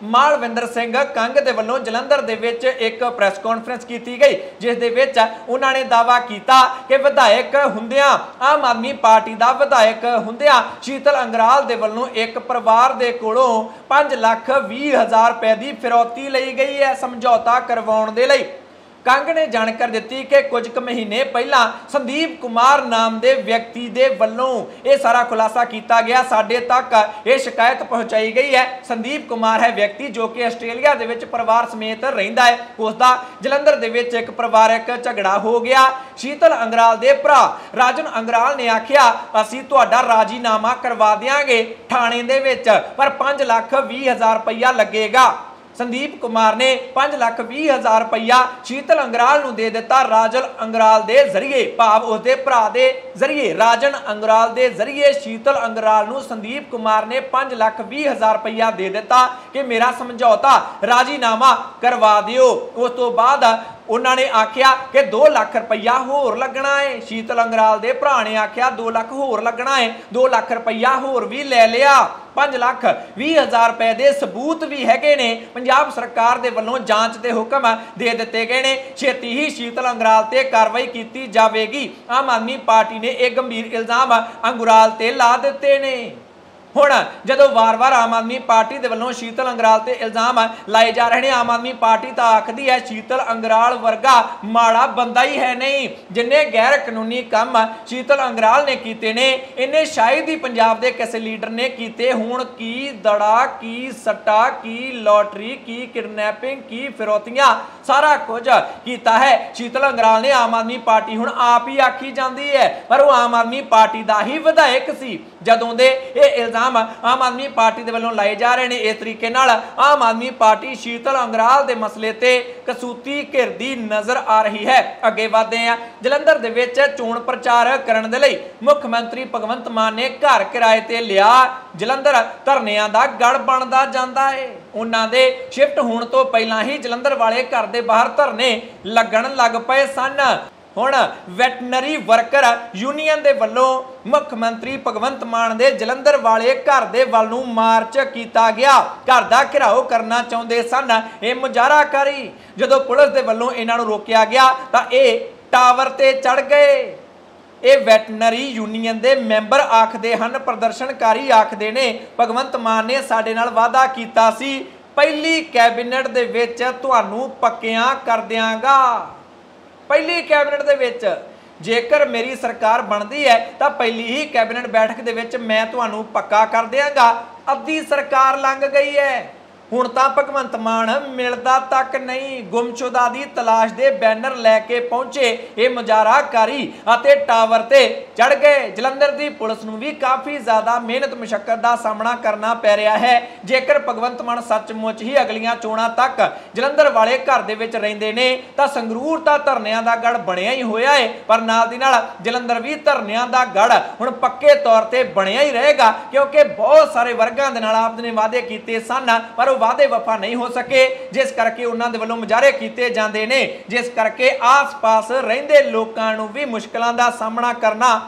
ਮਾਲਵਿੰਦਰ ਸਿੰਘ ਕੰਗ ਦੇ ਵੱਲੋਂ ਜਲੰਧਰ ਦੇ ਵਿੱਚ ਇੱਕ ਪ੍ਰੈਸ ਕਾਨਫਰੰਸ ਕੀਤੀ ਗਈ, ਜਿਸ ਦੇ ਵਿੱਚ ਉਹਨਾਂ ਨੇ ਦਾਵਾ ਕੀਤਾ ਕਿ ਵਿਧਾਇਕ ਹੁੰਦਿਆਂ ਆਮ ਆਦਮੀ ਪਾਰਟੀ ਦਾ ਵਿਧਾਇਕ ਹੁੰਦਿਆਂ ਸ਼ੀਤਲ ਅੰਗਰਾਲ ਦੇ ਵੱਲੋਂ ਇੱਕ ਪਰਿਵਾਰ ਦੇ ਕੋਲੋਂ 5 ਲੱਖ 20 ਹਜ਼ਾਰ ਰੁਪਏ ਦੀ ਫਿਰੌਤੀ ਲਈ ਗਈ ਹੈ ਸਮਝੌਤਾ ਕਰਵਾਉਣ ਦੇ ਲਈ। ਕੰਗ ਨੇ ਜਾਣਕਾਰੀ ਦਿੱਤੀ ਕਿ ਕੁਝ ਕੁ ਮਹੀਨੇ ਪਹਿਲਾਂ ਸੰਦੀਪ ਕੁਮਾਰ ਨਾਮ ਦੇ ਵਿਅਕਤੀ ਦੇ ਵੱਲੋਂ ਇਹ ਸਾਰਾ ਖੁਲਾਸਾ ਕੀਤਾ ਗਿਆ। ਸਾਡੇ ਤੱਕ ਇਹ ਸ਼ਿਕਾਇਤ ਪਹੁੰਚਾਈ ਗਈ ਹੈ। ਸੰਦੀਪ ਕੁਮਾਰ ਹੈ ਵਿਅਕਤੀ ਜੋ ਕਿ ਆਸਟ੍ਰੇਲੀਆ ਦੇ ਵਿੱਚ ਪਰਿਵਾਰ ਸਮੇਤ ਰਹਿੰਦਾ ਹੈ। ਉਸ ਦਾ ਜਲੰਧਰ ਦੇ ਵਿੱਚ ਇੱਕ ਪਰਿਵਾਰਕ ਝਗੜਾ ਹੋ ਗਿਆ। ਸ਼ੀਤਲ ਅੰਗਰਾਲ ਦੇ ਭਰਾ ਰਾਜਨ ਅੰਗਰਾਲ ਨੇ ਆਖਿਆ, ਅਸੀਂ ਤੁਹਾਡਾ ਰਾਜੀਨਾਮਾ ਕਰਵਾ ਦਿਆਂਗੇ ਥਾਣੇ ਦੇ ਵਿੱਚ, ਪਰ 5 ਲੱਖ 20 ਹਜ਼ਾਰ ਰੁਪਈਆ ਲੱਗੇਗਾ। ਸੰਦੀਪ ਕੁਮਾਰ ਨੇ 5 ਲੱਖ 20 ਹਜ਼ਾਰ ਰੁਪਇਆ ਸ਼ੀਤਲ ਅੰਗਰਾਲ ਨੂੰ ਦੇ ਦਿੱਤਾ ਰਾਜਲ ਅੰਗਰਾਲ ਦੇ ਜ਼ਰੀਏ, ਭਾਵ ਉਸਦੇ ਭਰਾ ਦੇ ਜ਼ਰੀਏ, ਰਾਜਨ ਅੰਗਰਾਲ ਦੇ ਜ਼ਰੀਏ ਸ਼ੀਤਲ ਅੰਗਰਾਲ ਨੂੰ ਸੰਦੀਪ ਕੁਮਾਰ ਨੇ 5 ਲੱਖ 20 ਹਜ਼ਾਰ ਰੁਪਇਆ ਦੇ ਦਿੱਤਾ ਕਿ ਮੇਰਾ ਸਮਝੌਤਾ ਰਾਜੀਨਾਮਾ ਕਰਵਾ ਦਿਓ। ਉਸ ਤੋਂ ਬਾਅਦ ਉਹਨਾਂ ਨੇ ਆਖਿਆ ਕਿ 2 ਲੱਖ ਰੁਪਈਆ ਹੋਰ ਲੱਗਣਾ ਏ। ਸ਼ੀਤਲ ਅੰਗਰਾਲ ਦੇ ਭਰਾ ਨੇ ਆਖਿਆ 2 ਲੱਖ ਹੋਰ ਲੱਗਣਾ ਏ। 2 ਲੱਖ ਰੁਪਈਆ ਹੋਰ ਵੀ ਲੈ ਲਿਆ। 5 ਲੱਖ 20 ਹਜ਼ਾਰ ਰੁਪਏ ਦੇ ਸਬੂਤ ਵੀ ਹੈਗੇ ਨੇ। ਪੰਜਾਬ ਸਰਕਾਰ ਦੇ ਵੱਲੋਂ ਜਾਂਚ ਦੇ ਹੁਕਮ ਦੇ ਦਿੱਤੇ ਗਏ ਨੇ। ਛੇਤੀ ਹੀ ਸ਼ੀਤਲ ਅੰਗਰਾਲ ਤੇ ਕਾਰਵਾਈ ਕੀਤੀ ਜਾਵੇਗੀ। ਆਮ ਆਦਮੀ ਪਾਰਟੀ ਨੇ ਇਹ ਗੰਭੀਰ ਇਲਜ਼ਾਮ ਅੰਗਰਾਲ ਤੇ ਲਾ ਦਿੱਤੇ ਨੇ। ਹੁਣ ਜਦੋਂ ਵਾਰ-ਵਾਰ ਆਮ ਆਦਮੀ ਪਾਰਟੀ ਦੇ ਵੱਲੋਂ ਸ਼ੀਤਲ ਅੰਗਰਾਲ ਤੇ ਇਲਜ਼ਾਮ ਲਾਏ ਜਾ ਰਹੇ ਨੇ, ਆਮ ਆਦਮੀ ਪਾਰਟੀ ਤਾਂ ਆਖਦੀ ਹੈ, ਸ਼ੀਤਲ ਅੰਗਰਾਲ ਵਰਗਾ ਮਾੜਾ ਬੰਦਾ ਹੀ ਹੈ ਨਹੀਂ। ਜਿੰਨੇ ਗੈਰ ਕਾਨੂੰਨੀ ਕੰਮ ਸ਼ੀਤਲ ਅੰਗਰਾਲ ਨੇ ਕੀਤੇ ਨੇ ਇਹਨੇ ਸ਼ਾਇਦ ਹੀ ਪੰਜਾਬ ਦੇ ਕਿਸੇ ਲੀਡਰ ਨੇ ਕੀਤੇ ਹੁਣ। ਕੀ ਦੜਾ, ਕੀ ਸੱਟਾ, ਕੀ ਲੋਟਰੀ, ਕੀ ਕਿਡਨੈਪਿੰਗ, ਕੀ ਫਿਰੋਤੀਆਂ, ਸਾਰਾ ਕੁਝ ਕੀਤਾ ਹੈ। ਸ਼ੀਤਲ ਅੰਗਰਾਲ ਨੇ ਆਮ ਆਦਮੀ ਪਾਰਟੀ ਹੁਣ ਆਪ ਹੀ ਆਖੀ ਜਾਂਦੀ ਹੈ। ਪਰ ਉਹ ਆਮ ਆਦਮੀ ਪਾਰਟੀ ਦਾ ਹੀ ਵਿਧਾਇਕ ਸੀ। ਜਦੋਂ ਦੇ ਇਹ ਇਲਜ਼ਾਮ ਆਮ ਆਦਮੀ ਪਾਰਟੀ ਦੇ ਵੱਲੋਂ ਲਾਏ ਜਾ ਰਹੇ ਨੇ ਇਸ ਤਰੀਕੇ ਨਾਲ। ਆਮ ਆਦਮੀ ਪਾਰਟੀ ਸ਼ੀਤਲ ਅੰਗਰਾਲ ਦੇ ਮਸਲੇ ਤੇ ਕਸੂਤੀ ਘਿਰਦੀ ਨਜ਼ਰ ਆ ਰਹੀ ਹੈ। ਅੱਗੇ ਵਧਦੇ ਆ ਜਲੰਧਰ ਦੇ ਵਿੱਚ ਚੋਣ ਪ੍ਰਚਾਰ ਕਰਨ ਦੇ ਲਈ ਮੁੱਖ ਮੰਤਰੀ ਭਗਵੰਤ ਮਾਨ ਨੇ ਘਰ ਕਿਰਾਏ ਤੇ ਲਿਆ ਜਲੰਧਰ। ਧਰਨਿਆਂ ਦਾ ਗੜ ਬਣਦਾ ਜਾਂਦਾ ਏ। ਉਹਨਾਂ ਦੇ ਸ਼ਿਫਟ ਹੋਣ ਤੋਂ ਪਹਿਲਾਂ ਹੀ ਜਲੰਧਰ ਵਾਲੇ ਘਰ ਦੇ ਬਾਹਰ ਧਰਨੇ ਲੱਗਣ ਲੱਗ ਪਏ ਸਨ। ਹੁਣ ਵੈਟਨਰੀ ਵਰਕਰ ਯੂਨੀਅਨ ਦੇ ਵੱਲੋਂ ਮੁੱਖ ਮੰਤਰੀ ਭਗਵੰਤ ਮਾਨ ਦੇ ਜਲੰਧਰ ਵਾਲੇ ਘਰ ਦੇ ਵੱਲ ਨੂੰ ਮਾਰਚ ਕੀਤਾ ਗਿਆ। ਘਰ ਦਾ ਘਿਰਾਓ ਕਰਨਾ ਚਾਹੁੰਦੇ ਸਨ। ਇਹ ਮੁਜ਼ਾਹਰਾਕਾਰੀ ਜਦੋਂ ਪੁਲਿਸ ਦੇ ਵੱਲੋਂ ਇਹਨਾਂ ਨੂੰ ਰੋਕਿਆ ਗਿਆ ਤਾਂ ਇਹ ਟਾਵਰ ਤੇ ਚੜ ਗਏ। ਇਹ ਵੈਟਨਰੀ ਯੂਨੀਅਨ ਦੇ ਮੈਂਬਰ ਆਖਦੇ ਹਨ, ਪ੍ਰਦਰਸ਼ਨਕਾਰੀ ਆਖਦੇ ਨੇ, ਭਗਵੰਤ ਮਾਨ ਨੇ ਸਾਡੇ ਨਾਲ ਵਾਅਦਾ ਕੀਤਾ ਸੀ, ਪਹਿਲੀ ਕੈਬਨਿਟ ਦੇ ਵਿੱਚ ਤੁਹਾਨੂੰ ਪੱਕਿਆਂ ਕਰ ਦਿਆਂਗਾ। ਪਹਿਲੀ ਕੈਬਨਿਟ ਦੇ ਵਿੱਚ। ਜੇਕਰ ਮੇਰੀ ਸਰਕਾਰ ਬਣਦੀ ਹੈ, ਤਾਂ ਪਹਿਲੀ ਹੀ ਕੈਬਨਿਟ ਬੈਠਕ ਦੇ ਵਿੱਚ ਮੈਂ ਤੁਹਾਨੂੰ ਪੱਕਾ ਕਰ ਦਿਆਂਗਾ। ਅੱਧੀ ਸਰਕਾਰ ਲੰਘ ਗਈ ਹੈ। ਹੁਣ ਤਾਂ ਭਗਵੰਤ ਮਾਨ ਮਿਲਦਾ ਤੱਕ ਨਹੀਂ। ਗੁੰਮਸ਼ੁਦਾ ਦੀ ਤਲਾਸ਼ ਦੇ ਬੈਨਰ ਲੈ ਕੇ ਪਹੁੰਚੇ। ਇਹ ਮੁਜ਼ਾਹਰਾਕਾਰੀ ਅਤੇ ਟਾਵਰ ਤੇ ਚੜ ਗਏ। ਜਲੰਧਰ ਦੀ ਪੁਲਿਸ ਨੂੰ ਵੀ ਕਾਫੀ ਜ਼ਿਆਦਾ ਮਿਹਨਤ ਮੁਸ਼ਕਲ ਦਾ ਸਾਹਮਣਾ ਕਰਨਾ ਪੈ ਰਿਹਾ ਹੈ। ਜੇਕਰ ਭਗਵੰਤ ਮਾਨ ਸੱਚਮੁੱਚ ਹੀ ਅਗਲੀਆਂ ਚੋਣਾਂ ਤੱਕ ਜਲੰਧਰ ਵਾਲੇ ਘਰ ਦੇ ਵਿੱਚ ਰਹਿੰਦੇ ਨੇ, ਤਾਂ ਸੰਗਰੂਰ ਤਾਂ ਧਰਨਿਆਂ ਦਾ ਗੜ ਬਣਿਆ ਹੀ ਹੋਇਆ ਹੈ ਪਰ ਨਾਲ ਦੀ ਨਾਲ ਜਲੰਧਰ ਵੀ ਧਰਨਿਆਂ ਦਾ ਗੜ ਹੁਣ ਪੱਕੇ ਤੌਰ ਤੇ ਬਣਿਆ ਹੀ ਰਹੇਗਾ, ਕਿਉਂਕਿ ਬਹੁਤ ਸਾਰੇ ਵਰਗਾਂ ਦੇ ਨਾਲ ਆਪ ਨੇ ਵਾਅਦੇ ਕੀਤੇ ਸਨ। ਪਰ ਵਾਅਦੇ ਵਫਾ ਨਹੀਂ ਹੋ ਸਕੇ, ਜਿਸ ਕਰਕੇ ਉਹਨਾਂ ਦੇ ਵੱਲੋਂ ਮੁਜ਼ਾਹਰੇ ਕੀਤੇ ਜਾਂਦੇ ਨੇ, ਜਿਸ ਕਰਕੇ ਆਸ-ਪਾਸ ਰਹਿੰਦੇ ਲੋਕਾਂ ਨੂੰ ਵੀ ਮੁਸ਼ਕਲਾਂ ਦਾ ਸਾਹਮਣਾ ਕਰਨਾ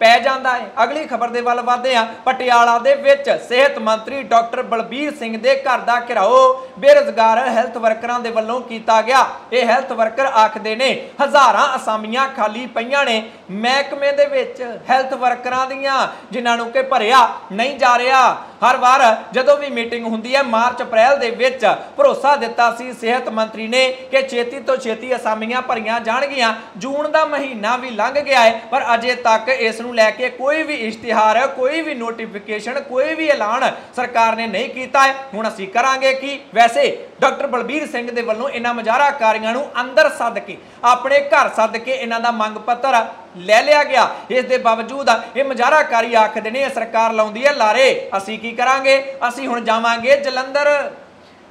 ਪੈ ਜਾਂਦਾ ਹੈ। ਅਗਲੀ ਖਬਰ ਦੇ ਵੱਲ ਵਧਦੇ ਹਾਂ। ਪਟਿਆਲਾ ਦੇ ਵਿੱਚ ਸਿਹਤ ਮੰਤਰੀ ਡਾਕਟਰ ਬਲਬੀਰ ਸਿੰਘ ਦੇ ਘਰ ਦਾ ਘਿਰਾਓ ਬੇਰੁਜ਼ਗਾਰ ਹੈਲਥ ਵਰਕਰਾਂ ਦੇ ਵੱਲੋਂ ਕੀਤਾ ਗਿਆ। ਇਹ ਹੈਲਥ ਵਰਕਰ ਆਖਦੇ ਨੇ, ਹਜ਼ਾਰਾਂ ਅਸਾਮੀਆਂ ਖਾਲੀ ਪਈਆਂ ਨੇ। ਮਹਿਕਮੇ ਦੇ ਵਿੱਚ ਹੈਲਥ ਵਰਕਰਾਂ ਦੀਆਂ, ਜਿਨ੍ਹਾਂ ਨੂੰ ਕਿ ਭਰਿਆ ਨਹੀਂ ਜਾ ਰਿਹਾ। ਹਰ ਵਾਰ ਜਦੋਂ ਵੀ ਮੀਟਿੰਗ ਹੁੰਦੀ ਹੈ, ਮਾਰਚ, ਅਪ੍ਰੈਲ ਦੇ ਵਿੱਚ ਭਰੋਸਾ ਦਿੱਤਾ ਸੀ ਸਿਹਤ ਮੰਤਰੀ ਨੇ ਕਿ ਛੇਤੀ ਤੋਂ ਛੇਤੀ ਅਸਾਮੀਆਂ ਭਰੀਆਂ ਜਾਣਗੀਆਂ। ਜੂਨ ਦਾ ਮਹੀਨਾ ਵੀ ਲੰਘ ਗਿਆ ਹੈ, ਪਰ ਅਜੇ ਤੱਕ ਇਸ ਨੂੰ ਲੈ ਕੇ ਕੋਈ ਵੀ ਇਸ਼ਤਿਹਾਰ, ਕੋਈ ਵੀ ਨੋਟੀਫਿਕੇਸ਼ਨ ਕੋਈ ਵੀ ਐਲਾਨ ਸਰਕਾਰ ਨੇ ਨਹੀਂ ਕੀਤਾ ਹੈ। ਹੁਣ ਅਸੀਂ ਕਰਾਂਗੇ ਕੀ? ਵੈਸੇ ਡਾਕਟਰ ਬਲਬੀਰ ਸਿੰਘ ਦੇ ਵੱਲੋਂ ਇਹਨਾਂ ਮੁਜ਼ਾਹਰਾਕਾਰੀਆਂ ਨੂੰ ਅੰਦਰ ਸੱਦ ਕੇ, ਆਪਣੇ ਘਰ ਸੱਦ ਕੇ ਇਹਨਾਂ ਦਾ ਮੰਗ ਪੱਤਰ ਲੈ ਲਿਆ ਗਿਆ। ਇਸ ਦੇ ਬਾਵਜੂਦ ਇਹ ਮੁਜ਼ਾਹਰਾਕਾਰੀ ਆਖਦੇ ਨੇ, ਇਹ ਸਰਕਾਰ ਲਾਉਂਦੀ ਹੈ ਲਾਰੇ। ਅਸੀਂ ਕੀ ਕਰਾਂਗੇ? ਅਸੀਂ ਹੁਣ ਜਾਵਾਂਗੇ ਜਲੰਧਰ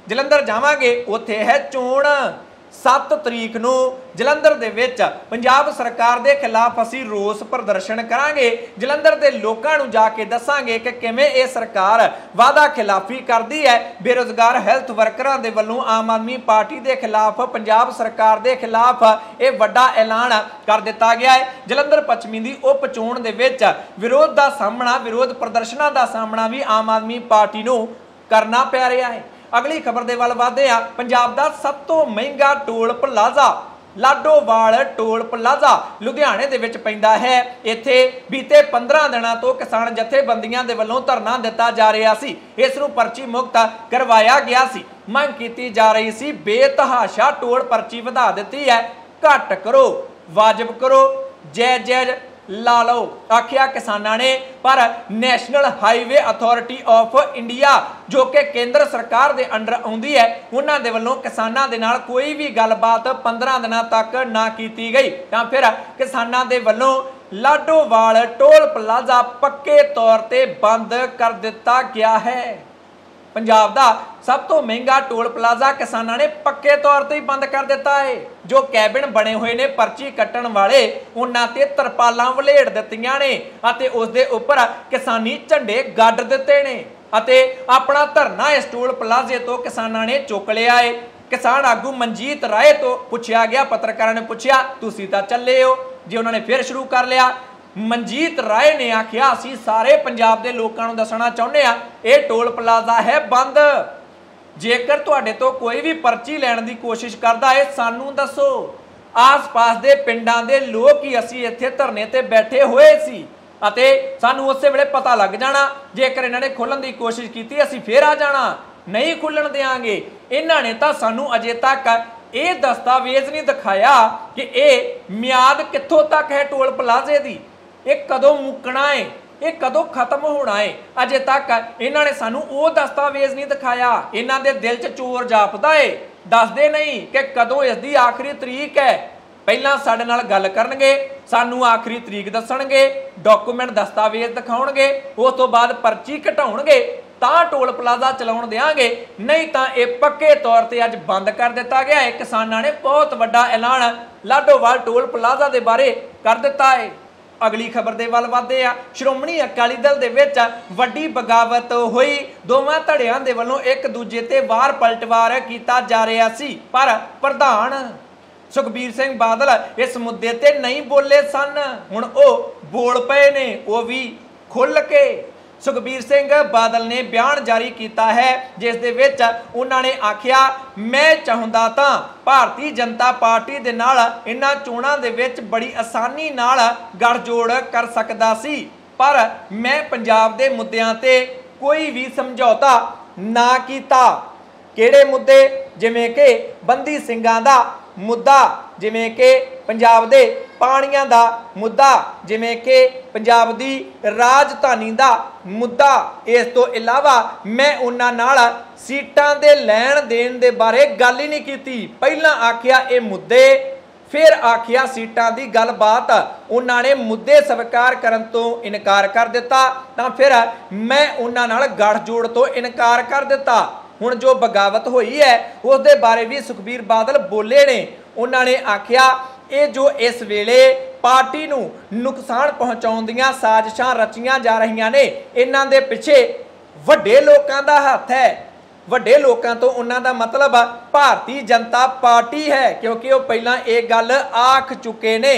ਜਲੰਧਰ ਜਾਵਾਂਗੇ। ਉੱਥੇ ਹੈ ਚੋਣ। 7 ਤਰੀਕ ਨੂੰ ਜਲੰਧਰ ਦੇ ਵਿੱਚ ਪੰਜਾਬ ਸਰਕਾਰ ਦੇ ਖਿਲਾਫ ਅਸੀਂ ਰੋਸ ਪ੍ਰਦਰਸ਼ਨ ਕਰਾਂਗੇ। ਜਲੰਧਰ ਦੇ ਲੋਕਾਂ ਨੂੰ ਜਾ ਕੇ ਦੱਸਾਂਗੇ ਕਿ ਕਿਵੇਂ ਇਹ ਸਰਕਾਰ ਵਾਅਦਾ ਖਿਲਾਫੀ ਕਰਦੀ ਹੈ। ਬੇਰੋਜ਼ਗਾਰ ਹੈਲਥ ਵਰਕਰਾਂ ਦੇ ਵੱਲੋਂ ਆਮ ਆਦਮੀ ਪਾਰਟੀ ਦੇ ਖਿਲਾਫ, ਪੰਜਾਬ ਸਰਕਾਰ ਦੇ ਖਿਲਾਫ ਇਹ ਵੱਡਾ ਐਲਾਨ ਕਰ ਦਿੱਤਾ ਗਿਆ ਹੈ। ਜਲੰਧਰ ਪੱਛਮੀ ਦੀ ਉਪ ਚੋਣ ਦੇ ਵਿੱਚ ਵਿਰੋਧ ਦਾ ਸਾਹਮਣਾ, ਵਿਰੋਧ ਪ੍ਰਦਰਸ਼ਨਾਂ ਦਾ ਸਾਹਮਣਾ ਵੀ ਆਮ ਆਦਮੀ ਪਾਰਟੀ ਨੂੰ ਕਰਨਾ ਪੈ ਰਿਹਾ ਹੈ। ਅਗਲੀ ਖਬਰ ਦੇ ਵੱਲ ਵਧਦੇ ਆ ਪੰਜਾਬ ਦਾ ਸਭ ਤੋਂ ਮਹਿੰਗਾ toll plaza Ladowal toll plaza ਲੁਧਿਆਣੇ ਦੇ ਵਿੱਚ ਪੈਂਦਾ ਹੈ। ਇੱਥੇ ਬੀਤੇ 15 ਦਿਨਾਂ ਤੋਂ ਕਿਸਾਨ ਜਥੇਬੰਦੀਆਂ ਦੇ ਵੱਲੋਂ ਧਰਨਾ ਦਿੱਤਾ ਜਾ ਰਿਹਾ ਸੀ। ਇਸ ਨੂੰ ਪਰਚੀ ਮੁਕਤ ਕਰਵਾਇਆ ਗਿਆ ਸੀ। ਮੰਗ ਕੀਤੀ ਜਾ ਰਹੀ ਸੀ, ਬੇਤਹਾਸ਼ਾ ਟੋਲ ਪਰਚੀ ਵਧਾ ਦਿੱਤੀ ਹੈ। ਘੱਟ ਕਰੋ, ਵਾਜਬ ਕਰੋ। ਜੈ ਜੈ ਲਾ ਲਓ। ਆਖਿਆ ਕਿਸਾਨਾਂ ਨੇ, ਪਰ national highway authority of India ਜੋ ਕਿ ਕੇਂਦਰ ਸਰਕਾਰ ਦੇ ਅੰਡਰ ਆਉਂਦੀ ਹੈ, ਉਹਨਾਂ ਦੇ ਵੱਲੋਂ ਕਿਸਾਨਾਂ ਦੇ ਨਾਲ ਕੋਈ ਵੀ ਗੱਲਬਾਤ 15 ਦਿਨਾਂ ਤੱਕ ਨਾ ਕੀਤੀ ਗਈ। ਤਾਂ ਫਿਰ ਕਿਸਾਨਾਂ ਦੇ ਵੱਲੋਂ ਲਾਡੋਵਾਲ ਟੋਲ ਪਲਾਜ਼ਾ ਪੱਕੇ ਤੌਰ ਤੇ ਬੰਦ ਕਰ ਦਿੱਤਾ ਗਿਆ ਹੈ। ਪੰਜਾਬ ਦਾ ਸਭ ਤੋਂ ਮਹਿੰਗਾ ਟੋਲ ਪਲਾਜ਼ਾ ਕਿਸਾਨਾਂ ਨੇ ਪੱਕੇ ਤੌਰ ਤੇ ਹੀ ਬੰਦ ਕਰ ਦਿੱਤਾ ਹੈ ਜੋ ਕੈਬਿਨ ਬਣੇ ਹੋਏ ਨੇ ਪਰਚੀ ਕੱਟਣ ਵਾਲੇ, ਉਹਨਾਂ ਤੇ ਤਰਪਾਲਾਂ ਵਲੇੜ ਦਿੱਤੀਆਂ ਨੇ ਅਤੇ ਉਸ ਦੇ ਉੱਪਰ ਕਿਸਾਨੀ ਝੰਡੇ ਗੱਡ ਦਿੱਤੇ ਨੇ ਅਤੇ ਆਪਣਾ ਧਰਨਾ ਇਸ ਟੋਲ ਪਲਾਜ਼ੇ ਤੋਂ ਕਿਸਾਨਾਂ ਨੇ ਚੁੱਕ ਲਿਆ ਹੈ ਕਿਸਾਨ ਆਗੂ ਮਨਜੀਤ ਰਾਏ ਤੋਂ ਪੁੱਛਿਆ ਗਿਆ, ਪੱਤਰਕਾਰਾਂ ਨੇ ਪੁੱਛਿਆ, ਤੁਸੀਂ ਤਾਂ ਚੱਲੇ ਹੋ। ਜੇ ਉਹਨਾਂ ਨੇ ਫਿਰ ਸ਼ੁਰੂ ਕਰ ਲਿਆ ਮਨਜੀਤ ਰਾਏ ਨੇ ਆਖਿਆ, ਅਸੀਂ ਸਾਰੇ ਪੰਜਾਬ ਦੇ ਲੋਕਾਂ ਨੂੰ ਦੱਸਣਾ ਚਾਹੁੰਦੇ ਆ ਇਹ ਟੋਲ ਪਲਾਜ਼ਾ ਹੈ ਬੰਦ। ਜੇਕਰ ਤੁਹਾਡੇ ਤੋਂ ਕੋਈ ਵੀ ਪਰਚੀ ਲੈਣ ਦੀ ਕੋਸ਼ਿਸ਼ ਕਰਦਾ ਹੈ, ਸਾਨੂੰ ਦੱਸੋ। ਆਸ-ਪਾਸ ਦੇ ਪਿੰਡਾਂ ਦੇ ਲੋਕ ਹੀ ਅਸੀਂ ਇੱਥੇ ਧਰਨੇ ਤੇ ਬੈਠੇ ਹੋਏ ਸੀ ਅਤੇ ਸਾਨੂੰ ਉਸੇ ਵੇਲੇ ਪਤਾ ਲੱਗ ਜਾਣਾ, ਜੇਕਰ ਇਹਨਾਂ ਨੇ ਖੋਲਣ ਦੀ ਕੋਸ਼ਿਸ਼ ਕੀਤੀ, ਅਸੀਂ ਫੇਰ ਆ ਜਾਣਾ। ਨਹੀਂ ਖੁੱਲਣ ਦੇਾਂਗੇ ਇਹਨਾਂ ਨੇ ਤਾਂ ਸਾਨੂੰ ਅਜੇ ਤੱਕ ਇਹ ਦਸਤਾਵੇਜ਼ ਨਹੀਂ ਦਿਖਾਇਆ ਕਿ ਇਹ ਮਿਆਦ ਕਿੱਥੋਂ ਤੱਕ ਹੈ ਟੋਲ ਪਲਾਜ਼ੇ ਦੀ। ਇਹ ਕਦੋਂ ਮੁੱਕਣਾ ਹੈ ਇਹ ਕਦੋਂ ਖਤਮ ਹੋਣਾ ਹੈ ਅਜੇ ਤੱਕ ਇਹਨਾਂ ਨੇ ਸਾਨੂੰ ਉਹ ਦਸਤਾਵੇਜ਼ ਨਹੀਂ ਦਿਖਾਇਆ। ਇਹਨਾਂ ਦੇ ਦਿਲ 'ਚ ਚੋਰ ਜਾਪਦਾ ਏ। ਦੱਸਦੇ ਨਹੀਂ ਕਿ ਕਦੋਂ ਇਸ ਦੀ ਆਖਰੀ ਤਰੀਕ ਹੈ। ਪਹਿਲਾਂ ਸਾਡੇ ਨਾਲ ਗੱਲ ਕਰਨਗੇ, ਸਾਨੂੰ ਆਖਰੀ ਤਰੀਕ ਦੱਸਣਗੇ ਡਾਕੂਮੈਂਟ ਦਸਤਾਵੇਜ਼ ਦਿਖਾਉਣਗੇ, ਉਸ ਤੋਂ ਬਾਅਦ ਪਰਚੀ ਘਟਾਉਣਗੇ ਤਾਂ ਟੋਲ ਪਲਾਜ਼ਾ ਚਲਾਉਣ ਦੇਾਂਗੇ ਨਹੀਂ ਤਾਂ ਇਹ ਪੱਕੇ ਤੌਰ ਤੇ ਅੱਜ ਬੰਦ ਕਰ ਦਿੱਤਾ ਗਿਆ ਹੈ ਕਿਸਾਨਾਂ ਨੇ ਬਹੁਤ ਵੱਡਾ ਐਲਾਨ ਲਾਡੋਵਾਲ ਟੋਲ ਪਲਾਜ਼ਾ ਦੇ ਬਾਰੇ ਕਰ ਦਿੱਤਾ ਹੈ ਅਗਲੀ ਖਬਰ ਦੇ ਵੱਲ ਵਧਦੇ ਆ। ਸ਼੍ਰੋਮਣੀ ਅਕਾਲੀ ਦਲ ਦੇ ਵਿੱਚ ਵੱਡੀ ਬਗਾਵਤ ਹੋਈ। ਦੋਵਾਂ ਧੜਿਆਂ ਦੇ ਵੱਲੋਂ ਇੱਕ ਦੂਜੇ ਤੇ ਵਾਰ ਪਲਟਵਾਰ ਕੀਤਾ ਜਾ ਰਿਹਾ ਸੀ। ਪਰ ਪ੍ਰਧਾਨ ਸੁਖਬੀਰ ਸਿੰਘ ਬਾਦਲ ਇਸ ਮੁੱਦੇ ਤੇ ਨਹੀਂ ਬੋਲੇ ਸਨ। ਹੁਣ ਉਹ ਬੋਲ ਪਏ ਨੇ, ਉਹ ਵੀ ਖੁੱਲ ਕੇ। ਸੁਖਬੀਰ ਸਿੰਘ ਬਾਦਲ ਨੇ ਬਿਆਨ ਜਾਰੀ ਕੀਤਾ ਹੈ, ਜਿਸ ਦੇ ਵਿੱਚ ਉਹਨਾਂ ਨੇ ਆਖਿਆ, ਮੈਂ ਚਾਹੁੰਦਾ ਤਾਂ ਭਾਰਤੀ ਜਨਤਾ ਪਾਰਟੀ ਦੇ ਨਾਲ ਇਹਨਾਂ ਚੋਣਾਂ ਦੇ ਵਿੱਚ ਬੜੀ ਆਸਾਨੀ ਨਾਲ ਗੜਜੋੜ ਕਰ ਸਕਦਾ ਸੀ, ਪਰ ਮੈਂ ਪੰਜਾਬ ਦੇ ਮੁੱਦਿਆਂ ਤੇ ਕੋਈ ਵੀ ਸਮਝੌਤਾ ਨਾ ਕੀਤਾ। ਕਿਹੜੇ ਮੁੱਦੇ? ਜਿਵੇਂ ਕਿ ਬੰਦੀ ਸਿੰਘਾਂ ਦਾ ਮੁੱਦਾ, ਜਿਵੇਂ ਕਿ ਪੰਜਾਬ ਦੇ ਪਾਣੀਆਂ ਦਾ ਮੁੱਦਾ, ਜਿਵੇਂ ਕਿ ਪੰਜਾਬ ਦੀ ਰਾਜਧਾਨੀ ਦਾ ਮੁੱਦਾ। ਇਸ ਤੋਂ ਇਲਾਵਾ ਮੈਂ ਉਹਨਾਂ ਨਾਲ ਸੀਟਾਂ ਦੇ ਲੈਣ ਦੇਣ ਦੇ ਬਾਰੇ ਗੱਲ ਹੀ ਨਹੀਂ ਕੀਤੀ। ਪਹਿਲਾਂ ਆਖਿਆ ਇਹ ਮੁੱਦੇ, ਫਿਰ ਆਖਿਆ ਸੀਟਾਂ ਦੀ ਗੱਲਬਾਤ। ਉਹਨਾਂ ਨੇ ਮੁੱਦੇ ਸਵੀਕਾਰ ਕਰਨ ਤੋਂ ਇਨਕਾਰ ਕਰ ਦਿੱਤਾ, ਤਾਂ ਫਿਰ ਮੈਂ ਉਹਨਾਂ ਨਾਲ ਗੱਠਜੋੜ ਤੋਂ ਇਨਕਾਰ ਕਰ ਦਿੱਤਾ। ਹੁਣ ਜੋ ਬਗਾਵਤ ਹੋਈ ਹੈ ਉਸ ਦੇ ਬਾਰੇ ਵੀ ਸੁਖਬੀਰ ਬਾਦਲ ਬੋਲੇ ਨੇ। ਉਹਨਾਂ ਨੇ ਆਖਿਆ, ਇਹ ਜੋ ਇਸ ਵੇਲੇ ਪਾਰਟੀ ਨੂੰ ਨੁਕਸਾਨ ਪਹੁੰਚਾਉਣ ਦੀਆਂ ਸਾਜ਼ਿਸ਼ਾਂ ਰਚੀਆਂ ਜਾ ਰਹੀਆਂ ਨੇ, ਇਹਨਾਂ ਦੇ ਪਿੱਛੇ ਵੱਡੇ ਲੋਕਾਂ ਦਾ ਹੱਥ ਹੈ। ਵੱਡੇ ਲੋਕਾਂ ਤੋਂ ਉਹਨਾਂ ਦਾ ਮਤਲਬ, ਭਾਰਤੀ ਜਨਤਾ ਪਾਰਟੀ ਹੈ, ਕਿਉਂਕਿ ਉਹ ਪਹਿਲਾਂ ਇਹ ਗੱਲ ਆਖ ਚੁੱਕੇ ਨੇ।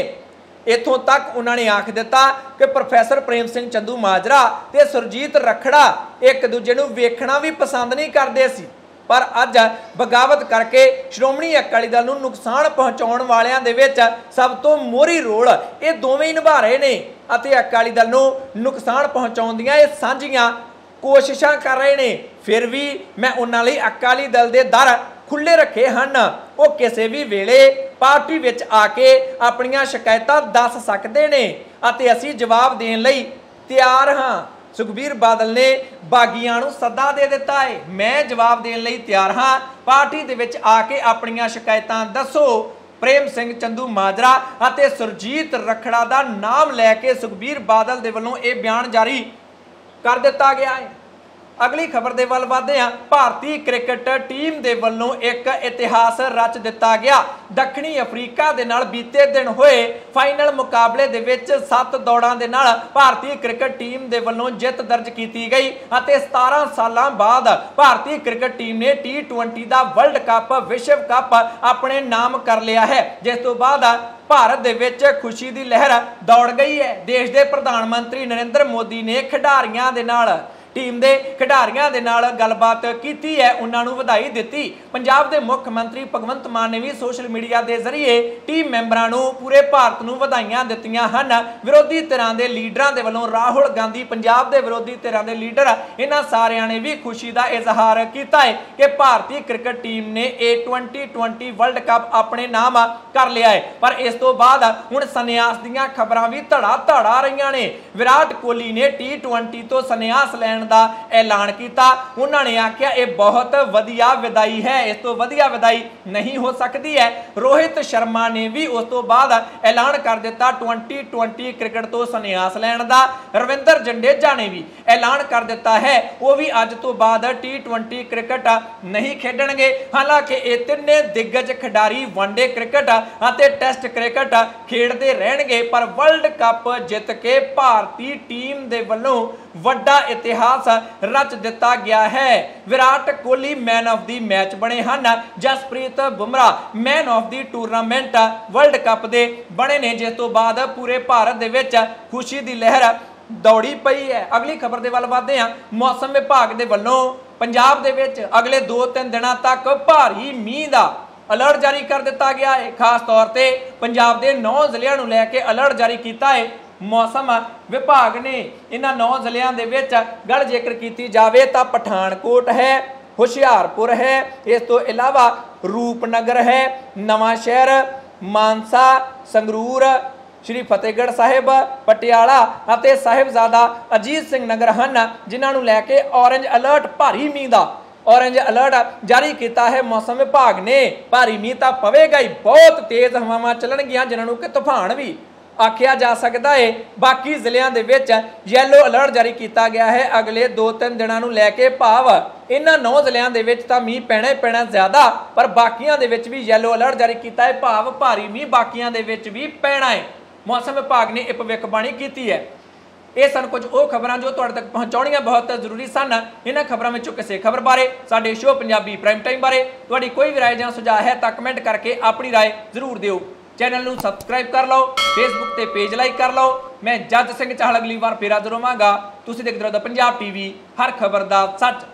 ਇਥੋਂ ਤੱਕ ਉਹਨਾਂ ਨੇ ਆਖ ਦਿੱਤਾ ਕਿ ਪ੍ਰੋਫੈਸਰ ਪ੍ਰੇਮ ਸਿੰਘ ਚੰਦੂ ਮਾਜਰਾ ਤੇ ਸੁਰਜੀਤ ਰਖੜਾ ਇੱਕ ਦੂਜੇ ਨੂੰ ਵੇਖਣਾ ਵੀ ਪਸੰਦ ਨਹੀਂ ਕਰਦੇ ਸੀ। ਪਰ ਅੱਜ ਬਗਾਵਤ ਕਰਕੇ ਸ਼੍ਰੋਮਣੀ ਅਕਾਲੀ ਦਲ ਨੂੰ ਨੁਕਸਾਨ ਪਹੁੰਚਾਉਣ ਵਾਲਿਆਂ ਦੇ ਵਿੱਚ ਸਭ ਤੋਂ ਮੋਹਰੀ ਰੋਲ ਇਹ ਦੋਵੇਂ ਹੀ ਨਿਭਾ ਰਹੇ ਨੇ ਅਤੇ ਅਕਾਲੀ ਦਲ ਨੂੰ ਨੁਕਸਾਨ ਪਹੁੰਚਾਉਣ ਦੀਆਂ ਇਹ ਸਾਂਝੀਆਂ ਕੋਸ਼ਿਸ਼ਾਂ ਕਰ ਰਹੇ ਨੇ। ਫਿਰ ਵੀ ਮੈਂ ਉਹਨਾਂ ਲਈ ਅਕਾਲੀ ਦਲ ਦੇ ਦਰ ਖੁੱਲੇ ਰੱਖੇ ਹਨ। ਉਹ ਕਿਸੇ ਵੀ ਵੇਲੇ ਪਾਰਟੀ ਵਿੱਚ ਆ ਕੇ ਆਪਣੀਆਂ ਸ਼ਿਕਾਇਤਾਂ ਦੱਸ ਸਕਦੇ ਨੇ ਅਤੇ ਅਸੀਂ ਜਵਾਬ ਦੇਣ ਲਈ ਤਿਆਰ ਹਾਂ। ਸੁਖਬੀਰ ਬਾਦਲ ਨੇ ਬਾਗੀਆਂ ਨੂੰ ਸੱਦਾ ਦੇ ਦਿੱਤਾ ਹੈ। ਮੈਂ ਜਵਾਬ ਦੇਣ ਲਈ ਤਿਆਰ ਹਾਂ। ਪਾਰਟੀ ਦੇ ਵਿੱਚ ਆ ਕੇ ਆਪਣੀਆਂ ਸ਼ਿਕਾਇਤਾਂ ਦੱਸੋ। ਪ੍ਰੇਮ ਸਿੰਘ ਚੰਦੂ ਮਾਜਰਾ ਅਤੇ ਸੁਰਜੀਤ ਰਖੜਾ ਦਾ ਨਾਮ ਲੈ ਕੇ ਸੁਖਬੀਰ ਬਾਦਲ ਦੇ ਵੱਲੋਂ ਇਹ ਬਿਆਨ ਜਾਰੀ ਕਰ ਦਿੱਤਾ ਗਿਆ ਹੈ। ਅਗਲੀ ਖਬਰ ਦੇ ਵੱਲ ਵਧਦੇ ਹਾਂ। ਭਾਰਤੀ ਕ੍ਰਿਕਟ ਟੀਮ ਦੇ ਵੱਲੋਂ ਇੱਕ ਇਤਿਹਾਸ ਰਚ ਦਿੱਤਾ ਗਿਆ। ਦੱਖਣੀ ਅਫਰੀਕਾ ਦੇ ਨਾਲ ਬੀਤੇ ਦਿਨ ਹੋਏ ਫਾਈਨਲ ਮੁਕਾਬਲੇ ਦੇ ਵਿੱਚ 7 ਦੌੜਾਂ ਦੇ ਨਾਲ ਭਾਰਤੀ ਕ੍ਰਿਕਟ ਟੀਮ ਦੇ ਵੱਲੋਂ ਜਿੱਤ ਦਰਜ ਕੀਤੀ ਗਈ ਅਤੇ 17 ਸਾਲਾਂ ਬਾਅਦ ਭਾਰਤੀ ਕ੍ਰਿਕਟ ਟੀਮ ਨੇ T20 ਦਾ ਵਰਲਡ ਕੱਪ, ਵਿਸ਼ਵ ਕੱਪ ਆਪਣੇ ਨਾਮ ਕਰ ਲਿਆ ਹੈ। ਜਿਸ ਤੋਂ ਬਾਅਦ ਭਾਰਤ ਦੇ ਵਿੱਚ ਖੁਸ਼ੀ ਦੀ ਲਹਿਰ ਦੌੜ ਗਈ ਹੈ। ਦੇਸ਼ ਦੇ ਪ੍ਰਧਾਨ ਮੰਤਰੀ ਨਰਿੰਦਰ ਮੋਦੀ ਨੇ ਖਿਡਾਰੀਆਂ ਦੇ ਨਾਲ ਟੀਮ ਦੇ ਖਿਡਾਰੀਆਂ ਦੇ ਨਾਲ ਗੱਲਬਾਤ ਕੀਤੀ ਹੈ, ਉਹਨਾਂ ਨੂੰ ਵਧਾਈ ਦਿੱਤੀ। ਪੰਜਾਬ ਦੇ ਮੁੱਖ ਮੰਤਰੀ ਭਗਵੰਤ ਮਾਨ ਨੇ ਵੀ ਸੋਸ਼ਲ ਮੀਡੀਆ ਦੇ ਜ਼ਰੀਏ ਟੀਮ ਮੈਂਬਰਾਂ ਨੂੰ ਪੂਰੇ ਭਾਰਤ ਨੂੰ ਵਧਾਈਆਂ ਦਿੱਤੀਆਂ ਹਨ। ਵਿਰੋਧੀ ਧਿਰਾਂ ਦੇ ਲੀਡਰਾਂ ਦੇ ਵੱਲੋਂ ਰਾਹੁਲ ਗਾਂਧੀ, ਪੰਜਾਬ ਦੇ ਵਿਰੋਧੀ ਧਿਰਾਂ ਦੇ ਲੀਡਰ, ਇਹਨਾਂ ਸਾਰਿਆਂ ਨੇ ਵੀ ਖੁਸ਼ੀ ਦਾ ਇਜ਼ਹਾਰ ਕੀਤਾ ਹੈ ਕਿ ਭਾਰਤੀ ਕ੍ਰਿਕਟ ਟੀਮ ਨੇ A2020 ਵਰਲਡ ਕੱਪ ਆਪਣੇ ਨਾਮ ਕਰ ਲਿਆ ਹੈ। ਪਰ ਇਸ ਤੋਂ ਬਾਅਦ ਹੁਣ ਸੰਨਿਆਸ ਦੀਆਂ ਖਬਰਾਂ ਵੀ ਧੜਾ ਧੜਾ ਰਹੀਆਂ ਨੇ। ਵਿਰਾਟ ਕੋਹਲੀ ਨੇ T20 ਤੋਂ ਸੰਨਿਆਸ ਲੈਣ ਕਰਨ ਦਾ ਐਲਾਨ ਕੀਤਾ। ਉਹਨਾਂ ਨੇ ਆਖਿਆ, ਇਹ ਬਹੁਤ ਵਧੀਆ ਵਿਦਾਈ ਹੈ। ਇਸ ਤੋਂ ਵਧੀਆ ਵਿਦਾਈ ਨਹੀਂ ਹੋ ਸਕਦੀ ਹੈ। ਰੋਹਿਤ ਸ਼ਰਮਾ ਨੇ ਵੀ ਉਸ ਤੋਂ ਬਾਅਦ ਐਲਾਨ ਕਰ ਦਿੱਤਾ 2020 ਕ੍ਰਿਕਟ ਤੋਂ ਸੰਨਿਆਸ ਲੈਣ ਦਾ। ਰਵਿੰਦਰ ਜੰਡੇਜਾ ਨੇ ਵੀ ਐਲਾਨ ਕਰ ਦਿੱਤਾ ਹੈ। ਉਹ ਵੀ ਅੱਜ ਤੋਂ ਬਾਅਦ T20 ਕ੍ਰਿਕਟ ਨਹੀਂ ਖੇਡਣਗੇ। ਹਾਲਾਂਕਿ ਇਹ ਤਿੰਨੇ ਦਿੱਗਜ ਖਿਡਾਰੀ ਵਨਡੇ ਕ੍ਰਿਕਟ ਅਤੇ ਟੈਸਟ ਕ੍ਰਿਕਟ ਖੇਡਦੇ ਰਹਿਣਗੇ, ਪਰ ਵਰਲਡ ਕੱਪ ਜਿੱਤ ਕੇ ਭਾਰਤੀ ਟੀਮ ਦੇ ਵੱਲੋਂ ਵੱਡਾ ਇਤਿਹਾਸ ਇਤਿਹਾਸ ਰਚ ਦਿੱਤਾ ਗਿਆ ਹੈ। Virat Kohli man of the match ਬਣੇ ਹਨ। Jasprit Bumrah man of the tournament world cup ਦੇ ਬਣੇ ਨੇ। ਜਿਸ ਤੋਂ ਬਾਅਦ ਪੂਰੇ ਭਾਰਤ ਦੇ ਵਿੱਚ ਖੁਸ਼ੀ ਦੀ ਲਹਿਰ ਦੌੜੀ ਪਈ ਹੈ। ਅਗਲੀ ਖਬਰ ਦੇ ਵੱਲ ਵਧਦੇ ਹਾਂ। ਮੌਸਮ ਵਿਭਾਗ ਦੇ ਵੱਲੋਂ ਪੰਜਾਬ ਦੇ ਵਿੱਚ ਅਗਲੇ 2-3 ਦਿਨਾਂ ਤੱਕ ਭਾਰੀ ਮੀਂਹ ਦਾ ਅਲਰਟ ਜਾਰੀ ਕਰ ਦਿੱਤਾ ਗਿਆ ਹੈ। ਖਾਸ ਤੌਰ ਤੇ ਪੰਜਾਬ ਦੇ 9 ਜ਼ਿਲ੍ਹਿਆਂ ਨੂੰ ਲੈ ਕੇ ਅਲਰਟ ਜਾਰੀ ਕੀਤਾ ਹੈ। ਮੌਸਮ ਵਿਭਾਗ ਨੇ ਇਹਨਾਂ ਨੌ ਜ਼ਿਲ੍ਹਿਆਂ ਦੇ ਵਿੱਚ ਗੱਲ ਜੇਕਰ ਕੀਤੀ ਜਾਵੇ ਤਾਂ ਪਠਾਨਕੋਟ ਹੈ, ਹੁਸ਼ਿਆਰਪੁਰ ਹੈ, ਇਸ ਤੋਂ ਇਲਾਵਾ ਰੂਪਨਗਰ ਹੈ, ਨਵਾਂ ਸ਼ਹਿਰ, ਮਾਨਸਾ, ਸੰਗਰੂਰ, ਸ਼੍ਰੀ ਫਤਿਹਗੜ੍ਹ ਸਾਹਿਬ, ਪਟਿਆਲਾ ਅਤੇ ਸਾਹਿਬਜ਼ਾਦਾ ਅਜੀਤ ਸਿੰਘ ਨਗਰ ਹਨ, ਜਿਨ੍ਹਾਂ ਨੂੰ ਲੈ ਕੇ ਔਰੰਜ ਅਲਰਟ ਭਾਰੀ ਮੀਂਹ ਦਾ। ਔਰੰਜ ਅਲਰਟ ਜਾਰੀ ਕੀਤਾ ਹੈ ਮੌਸਮ ਵਿਭਾਗ ਨੇ। ਭਾਰੀ ਮੀਂਹ ਤਾਂ ਪਵੇਗਾ ਹੀ, ਬਹੁਤ ਤੇਜ਼ ਹਵਾਵਾਂ ਚੱਲਣਗੀਆਂ, ਜਿਨ੍ਹਾਂ ਨੂੰ ਕਿ ਤੂਫਾਨ ਵੀ ਆਖਿਆ ਜਾ ਸਕਦਾ ਹੈ ਬਾਕੀ ਜ਼ਿਲ੍ਹਿਆਂ ਦੇ ਵਿੱਚ ਯੈਲੋ ਅਲਰਟ ਜਾਰੀ ਕੀਤਾ ਗਿਆ ਹੈ ਅਗਲੇ 2-3 ਦਿਨਾਂ ਨੂੰ ਲੈ ਕੇ ਭਾਵ ਇਹਨਾਂ 9 ਜ਼ਿਲ੍ਹਿਆਂ ਦੇ ਵਿੱਚ ਤਾਂ ਮੀਂਹ ਪੈਣਾ ਹੀ ਪੈਣਾ ਜ਼ਿਆਦਾ ਪਰ ਬਾਕੀਆਂ ਦੇ ਵਿੱਚ ਵੀ ਯੈਲੋ ਅਲਰਟ ਜਾਰੀ ਕੀਤਾ ਹੈ ਭਾਵ ਭਾਰੀ ਮੀਂਹ ਬਾਕੀਆਂ ਦੇ ਵਿੱਚ ਵੀ ਪੈਣਾ ਹੈ ਮੌਸਮ ਵਿਭਾਗ ਨੇ ਇਹ ਭਵਿੱਖਬਾਣੀ ਕੀਤੀ ਹੈ ਇਹ ਸਨ ਕੁਝ ਉਹ ਖਬਰਾਂ ਜੋ ਤੁਹਾਡੇ ਤੱਕ ਪਹੁੰਚਾਉਣੀਆਂ ਬਹੁਤ ਜ਼ਰੂਰੀ ਸਨ ਇਹਨਾਂ ਖਬਰਾਂ ਵਿੱਚੋਂ ਕਿਸੇ ਖਬਰ ਬਾਰੇ ਸਾਡੇ ਸ਼ੋਅ ਪੰਜਾਬੀ ਪ੍ਰਾਈਮ ਟਾਈਮ ਬਾਰੇ ਤੁਹਾਡੀ ਕੋਈ ਵੀ رائے ਜਾਂ ਸੁਝਾਅ ਹੈ ਤਾਂ ਕਮੈਂਟ ਕਰਕੇ ਆਪਣੀ رائے ਜ਼ਰੂਰ ਦਿਓ ਚੈਨਲ ਨੂੰ ਸਬਸਕ੍ਰਾਈਬ ਕਰ ਲਓ ਫੇਸਬੁੱਕ ਤੇ ਪੇਜ ਲਾਈਕ ਕਰ ਲਓ। ਮੈਂ ਜੱਜ ਸਿੰਘ ਚਾਹਲ ਅਗਲੀ ਵਾਰ ਫੇਰ ਹਾਜ਼ਰ ਹੋਵਾਂਗਾ। ਤੁਸੀਂ ਦੇਖਦੇ ਰਹੋ ਦਾ ਪੰਜਾਬ ਟੀਵੀ ਹਰ ਖਬਰ ਦਾ ਸੱਚ